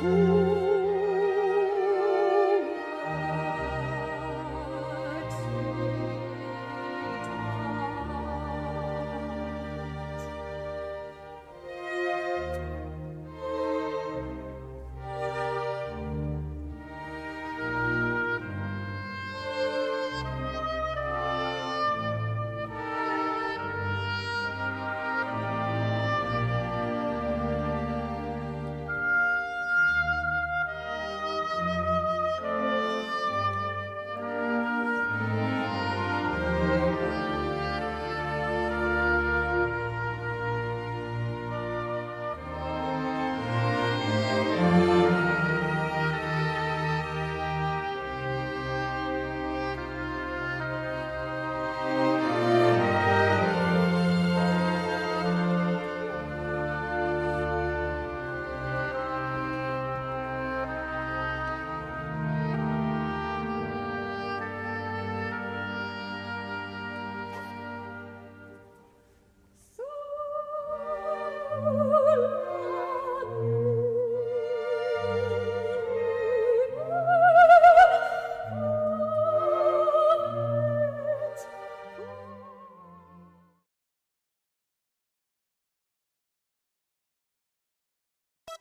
Thank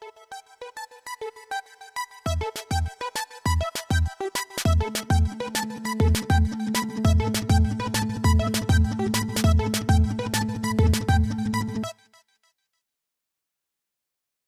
Thank you.